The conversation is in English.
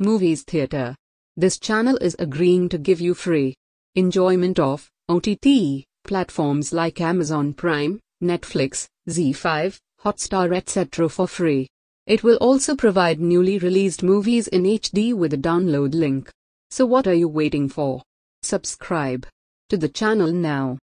Movies Theatre. This channel is agreeing to give you free enjoyment of OTT platforms like Amazon Prime, Netflix, Zee5, Hotstar, etc. for free. It will also provide newly released movies in HD with a download link. So, what are you waiting for? Subscribe to the channel now.